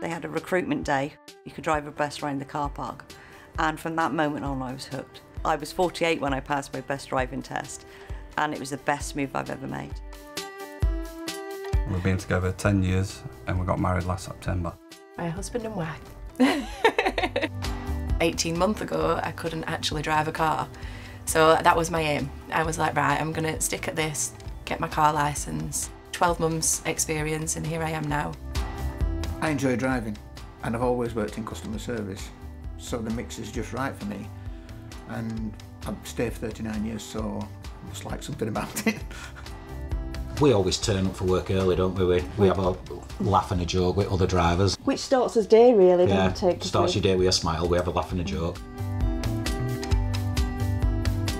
They had a recruitment day. You could drive a bus around the car park. And from that moment on, I was hooked. I was 48 when I passed my bus driving test, and it was the best move I've ever made. We've been together 10 years and we got married last September. My husband and wife. 18 months ago, I couldn't actually drive a car. So that was my aim. I was like, right, I'm gonna stick at this, get my car licence. 12 months experience and here I am now. I enjoy driving and I've always worked in customer service, so the mix is just right for me. And I've stayed for 39 years, so I just like something about it. We always turn up for work early, don't we? We, we have a laugh and a joke with other drivers. Which starts us day really, Yeah, doesn't it? 'Cause starts your day with a smile, we have a laugh and a joke.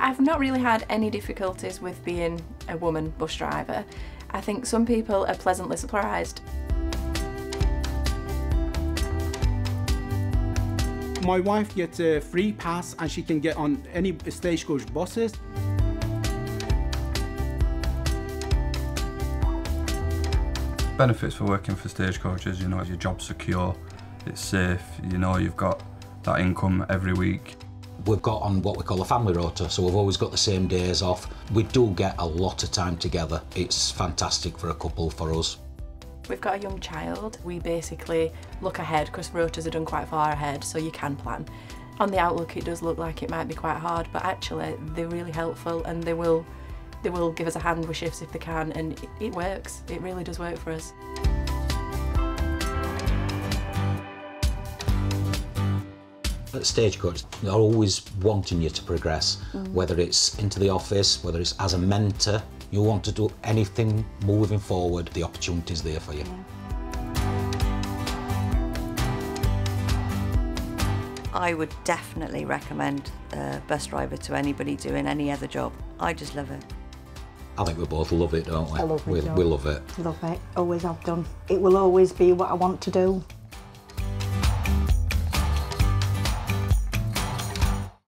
I've not really had any difficulties with being a woman bus driver. I think some people are pleasantly surprised. My wife gets a free pass and she can get on any stagecoach buses. Benefits for working for stagecoaches, you know, is your job's secure, it's safe, you know, you've got that income every week. We've got on what we call a family rota, so we've always got the same days off. We do get a lot of time together. It's fantastic for a couple, for us. We've got a young child. We basically look ahead because rotas are done quite far ahead, so you can plan. On the outlook, it does look like it might be quite hard, but actually they're really helpful and they will, they will give us a hand with shifts if they can, and it, it works. It really does work for us. At Stagecoach, they're always wanting you to progress, mm. whether it's into the office, whether it's as a mentor. You want to do anything moving forward, the opportunity is there for you. I would definitely recommend a bus driver to anybody doing any other job. I just love it. I think we both love it, don't we? I love it, we, yeah. we love it. Love it. Always have done. It will always be what I want to do.